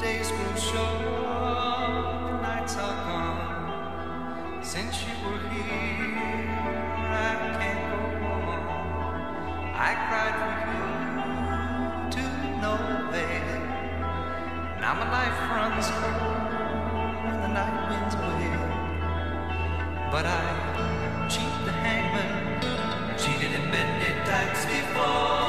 days will short, the nights are gone. Since you were here, I can't go on. I cried for you to know that Now my life runs cold and the night winds wail. But I cheat the hangman, cheated and bended times before.